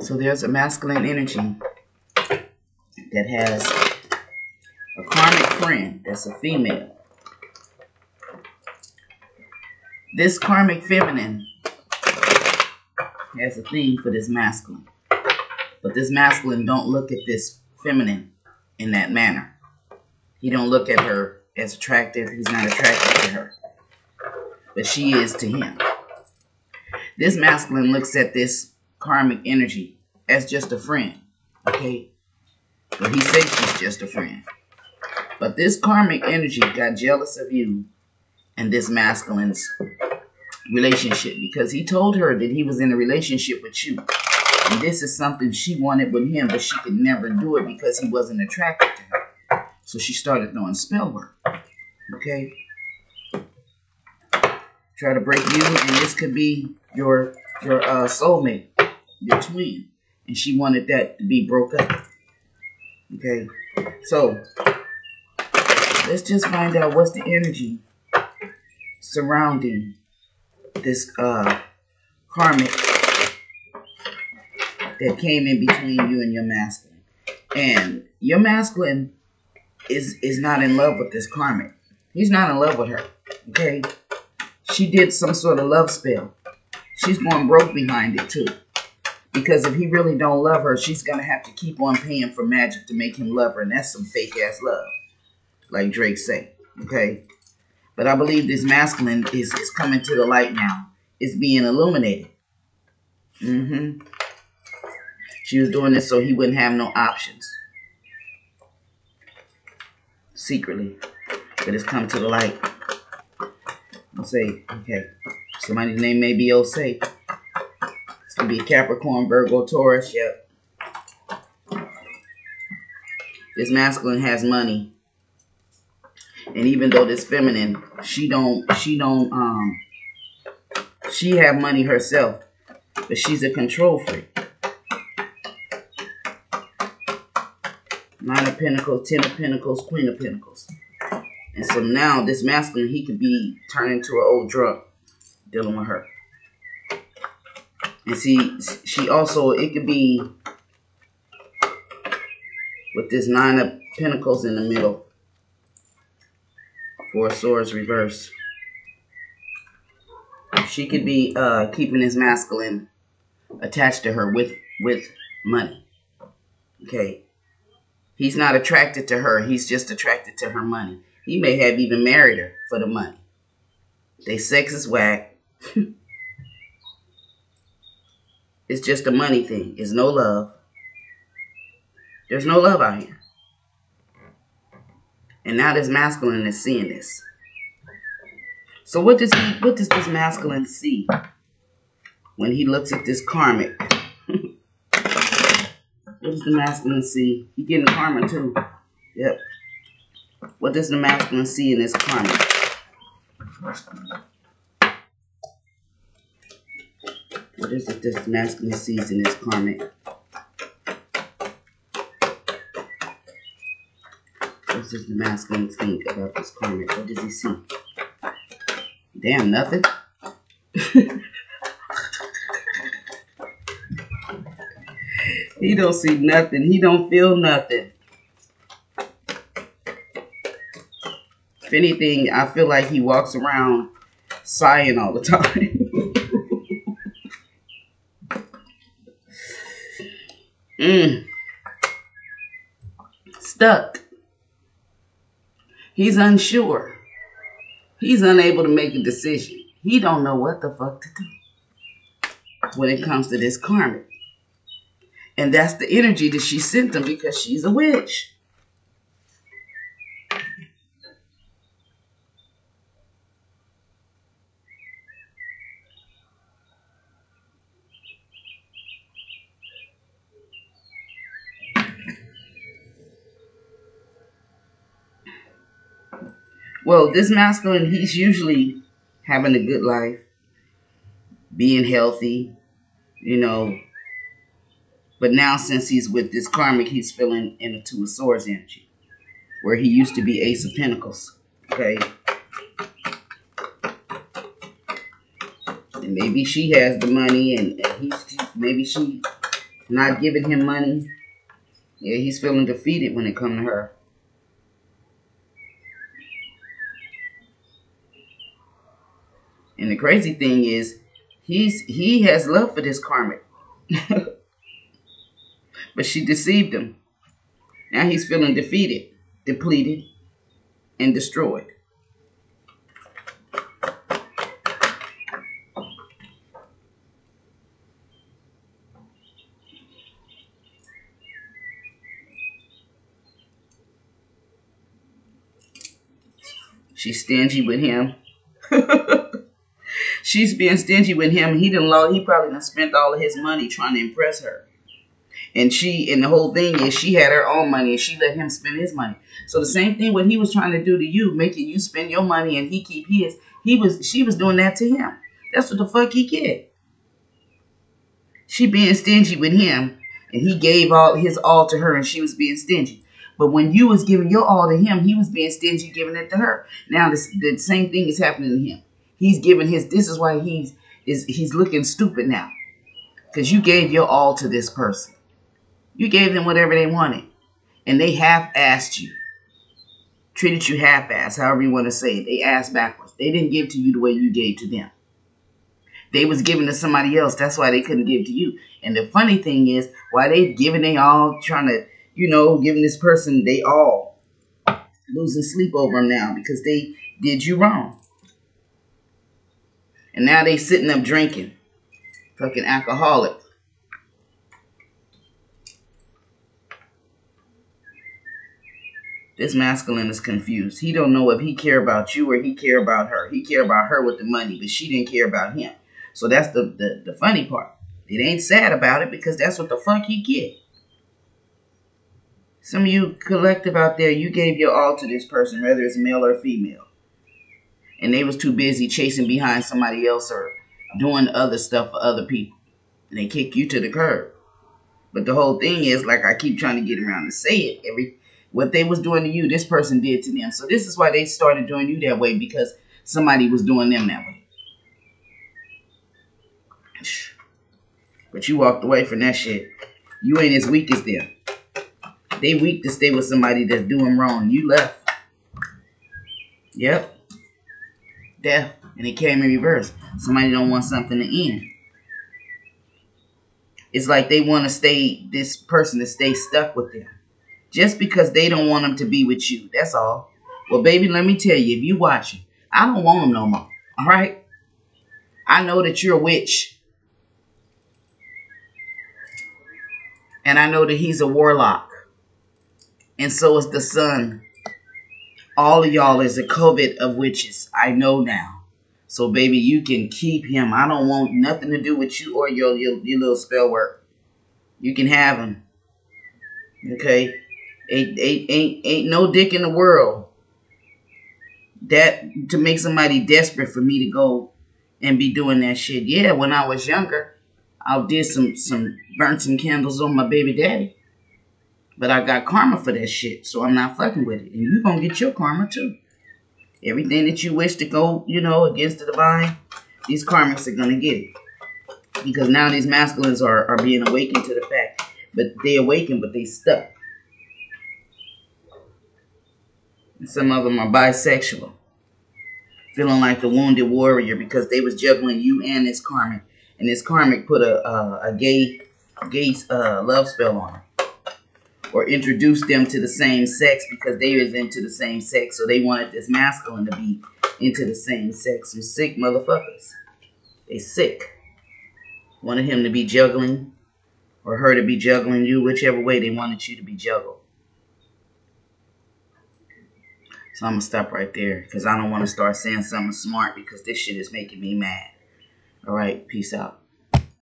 So there's a masculine energy that has a karmic friend that's a female. This karmic feminine has a theme for this masculine. But this masculine don't look at this feminine in that manner. He don't look at her as attractive. He's not attracted to her. But she is to him. This masculine looks at this karmic energy as just a friend. Okay? But he says she's just a friend. But this karmic energy got jealous of you and this masculine's relationship because he told her that he was in a relationship with you. And this is something she wanted with him, but she could never do it because he wasn't attracted to her. So she started doing spell work. Okay? Try to break you, and this could be your your uh, soulmate, twin. And she wanted that to be broke up. Okay? So, let's just find out what's the energy surrounding this uh, karmic that came in between you and your masculine. And your masculine is is not in love with this karmic. He's not in love with her. Okay? She did some sort of love spell. She's going broke behind it too. Because if he really don't love her, she's gonna have to keep on paying for magic to make him love her, and that's some fake ass love. Like Drake say. Okay? But I believe this masculine is, is coming to the light now. It's being illuminated. Mm-hmm. She was doing this so he wouldn't have no options. Secretly. But it's come to the light. I'll say, okay. Somebody's name may be Osei. Gonna be Capricorn, Virgo, Taurus, yep. This masculine has money. And even though this feminine she don't she don't um she have money herself but she's a control freak. Nine of pentacles ten of pentacles queen of pentacles. And so now this masculine he could be turned into an old drunk dealing with her and see she also it could be with this nine of pentacles in the middle Four Swords reverse. She could be uh, keeping his masculine attached to her with with money. Okay. He's not attracted to her. He's just attracted to her money. He may have even married her for the money. They sex is whack. it's just a money thing. It's no love. There's no love out here. And now this masculine is seeing this. So what does he what does this masculine see when he looks at this karmic? what does the masculine see? He getting karma too. Yep. What does the masculine see in this karmic? What is this masculine sees in this? What does the masculine think about this karmic? What does he see? Damn, nothing. he don't see nothing. He don't feel nothing. If anything, I feel like he walks around sighing all the time. Mm. Stuck. He's unsure. He's unable to make a decision. He don't know what the fuck to do when it comes to this karmic. And that's the energy that she sent him because she's a witch. Well, this masculine, he's usually having a good life, being healthy, you know. But now, since he's with this karmic, he's feeling in a Two of Swords energy, where he used to be Ace of Pentacles. Okay. And maybe she has the money, and, and he's maybe she not giving him money. Yeah, he's feeling defeated when it comes to her. And the crazy thing is, he's he has love for this karmic. but she deceived him. Now he's feeling defeated, depleted, and destroyed. She's stingy with him. She's being stingy with him. He didn't know he probably done spent all of his money trying to impress her. And she and the whole thing is she had her own money and she let him spend his money. So the same thing what he was trying to do to you, making you spend your money and he keep his, he was she was doing that to him. That's what the fuck he get. She being stingy with him and he gave all his all to her and she was being stingy. But when you was giving your all to him, he was being stingy giving it to her. Now this, the same thing is happening to him. He's giving his. This is why he's is he's looking stupid now, because you gave your all to this person. You gave them whatever they wanted, and they half-assed you. Treated you half-assed, however you want to say it. They asked backwards. They didn't give to you the way you gave to them. They was giving to somebody else. That's why they couldn't give to you. And the funny thing is, why they giving they all trying to you know, giving this person they all losing sleep over them now because they did you wrong. And now they sitting up drinking. Fucking alcoholic. This masculine is confused. He don't know if he care about you or he care about her. He care about her with the money, but she didn't care about him. So that's the, the, the funny part. It ain't sad about it because that's what the fuck he get. Some of you collective out there, you gave your all to this person, whether it's male or female. And they was too busy chasing behind somebody else or doing other stuff for other people. And they kick you to the curb. But the whole thing is, like I keep trying to get around to say it, every what they was doing to you, this person did to them. So this is why they started doing you that way because somebody was doing them that way. But you walked away from that shit. You ain't as weak as them. They weak to stay with somebody that's doing wrong. You left. Yep. Death. And it came in reverse. Somebody don't want something to end. It's like they want to stay, this person to stay stuck with them. Just because they don't want them to be with you. That's all. Well, baby, let me tell you, if you watching, I don't want them no more. All right? I know that you're a witch. And I know that he's a warlock and so is the son. All of y'all is a covet of witches. I know now. So, baby, you can keep him. I don't want nothing to do with you or your, your, your little spell work. You can have him. Okay? Ain't, ain't, ain't, ain't no dick in the world that to make somebody desperate for me to go and be doing that shit. Yeah, when I was younger, I did some some burnt some candles on my baby daddy. But I got karma for that shit, so I'm not fucking with it. And you gonna get your karma too. Everything that you wish to go, you know, against the divine, these karmics are gonna get it. Because now these masculines are, are being awakened to the fact. But they awaken, but they stuck. And some of them are bisexual. Feeling like the wounded warrior because they was juggling you and this karmic. And this karmic put a, a, a gay, gay uh, love spell on her or introduce them to the same sex because they was into the same sex. So they wanted this masculine to be into the same sex. Some sick motherfuckers. They sick. Wanted him to be juggling or her to be juggling you, whichever way they wanted you to be juggled. So I'm going to stop right there because I don't want to start saying something smart because this shit is making me mad. All right, peace out.